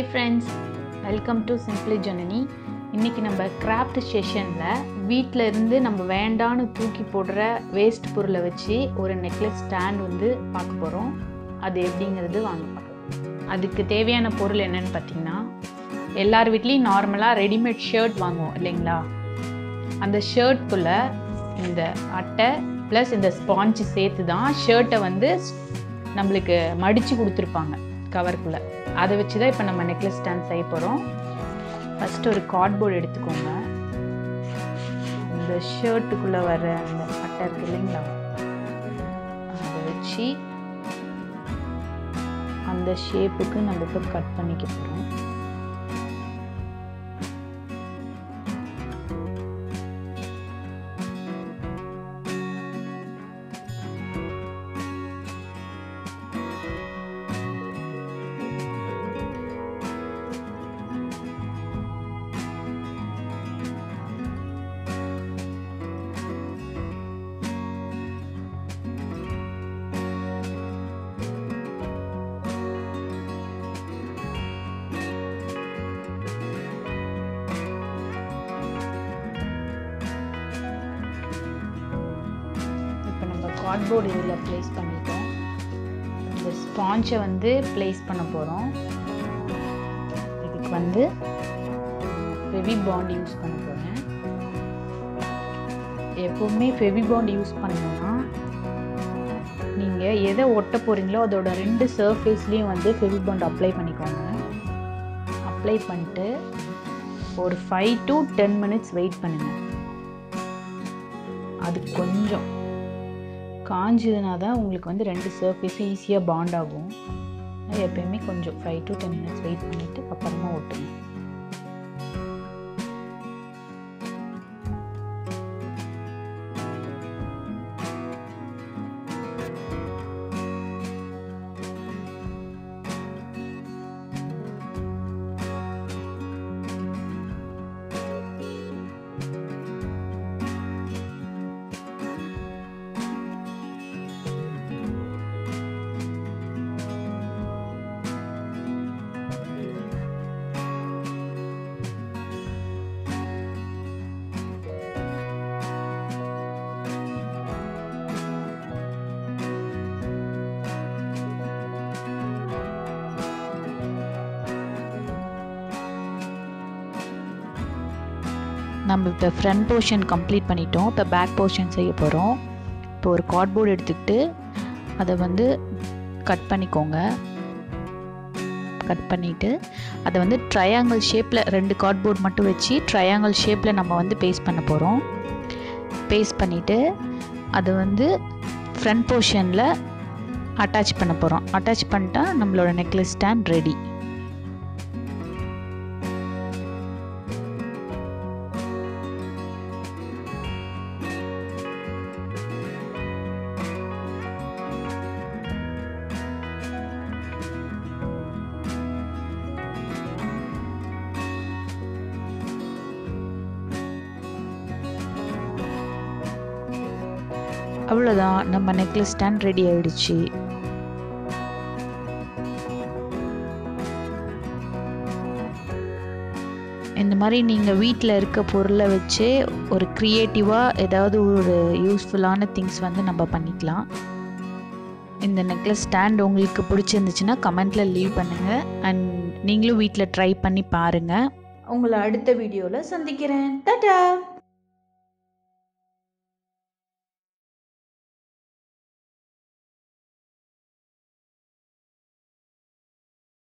Welcome to simply Janani இன்றைக்கி நம்ம craft செஷனில் வீட்டில் இருந்து நம்ம வேண்டான்னு தூக்கி போடுற வேஸ்ட் பொருளை வச்சு ஒரு நெக்லஸ் ஸ்டாண்ட் வந்து பார்க்க போகிறோம் அது எப்படிங்கிறது வாங்க பார்க்கலாம். அதுக்கு தேவையான பொருள் என்னென்னு பார்த்தீங்கன்னா எல்லார் வீட்லேயும் நார்மலாக ரெடிமேட் ஷர்ட் வாங்குவோம் இல்லைங்களா? அந்த ஷர்ட்குள்ளே இந்த அட்டை ப்ளஸ் இந்த ஸ்பாஞ்சு சேர்த்து தான் ஷர்ட்டை வந்து நம்மளுக்கு மடித்து கொடுத்துருப்பாங்க கவருக்குள்ளே அதை வச்சு தான் இப்போ நம்ம நெக்லஸ் ஸ்டாண்ட் செய்ய போகிறோம் ஃபஸ்ட்டு ஒரு கார்ட்போர்டு எடுத்துக்கோங்க. இந்த ஷர்ட்டுக்குள்ளே வர அந்த பட்டை இருக்கு இல்லைங்களா? அதை வச்சு அந்த ஷேப்புக்கு நம்ம இப்போ கட் பண்ணிக்க போகிறோம் கார்ட்போர்டு இதில் ப்ளேஸ் பண்ணிட்டோம். இந்த ஸ்பாஞ்சை வந்து ப்ளேஸ் பண்ண போகிறோம் இதுக்கு வந்து ஃபெவி பாண்ட் யூஸ் பண்ண போகிறேன் எப்போவுமே ஃபெவி பாண்ட் யூஸ் பண்ணணும்னா நீங்கள் எதை ஒட்ட போகிறீங்களோ அதோட ரெண்டு சர்ஃபேஸ்லேயும் வந்து ஃபெவி பாண்ட் அப்ளை பண்ணிக்கோங்க. அப்ளை பண்ணிட்டு ஒரு five to ten minutes wait பண்ணுங்கள் அது கொஞ்சம். காஞ்சதுனா தான் உங்களுக்கு வந்து ரெண்டு சர்ஃபேஸும் ஈஸியாக பாண்ட் ஆகும். எப்பயுமே கொஞ்சம் five to ten minutes wait பண்ணிவிட்டு அப்புறமா ஓட்டுங்க. நம்ம இப்போ ஃப்ரண்ட் போர்ஷன் கம்ப்ளீட் பண்ணிட்டோம். இப்போ பேக் போர்ஷன் செய்ய போகிறோம் இப்போ ஒரு கார்ட்போர்டு எடுத்துக்கிட்டு அதை வந்து கட் பண்ணிக்கோங்க. கட் பண்ணிவிட்டு அதை வந்து ட்ரையாங்கிள் ஷேப்பில் ரெண்டு கார்ட்போர்ட் மட்டும் வச்சு ட்ரையாங்கிள் ஷேப்பில் நம்ம வந்து பேஸ்ட் பண்ண போகிறோம் பேஸ்ட் பண்ணிவிட்டு அதை வந்து ஃப்ரண்ட் போர்ஷனில் அட்டாச் பண்ண போகிறோம் அட்டாச் பண்ணிட்டா நம்மளோட நெக்லஸ் ஸ்டாண்ட் ரெடி அவ்வளோதான் நம்ம நெக்லஸ் ஸ்டாண்ட் ரெடி ஆயிடுச்சு. இந்த மாதிரி நீங்கள் வீட்டில் இருக்க பொருளை வச்சு ஒரு க்ரியேட்டிவாக ஏதாவது ஒரு யூஸ்ஃபுல்லான திங்ஸ் வந்து நம்ம பண்ணிக்கலாம். இந்த நெக்லஸ் ஸ்டாண்ட் உங்களுக்கு பிடிச்சிருந்துச்சுன்னா கமெண்ட்டில் லீவ் பண்ணுங்கள் அண்ட் நீங்களும் வீட்டில் ட்ரை பண்ணி பாருங்கள் உங்களை அடுத்த வீடியோவில் சந்திக்கிறேன். டாட்டா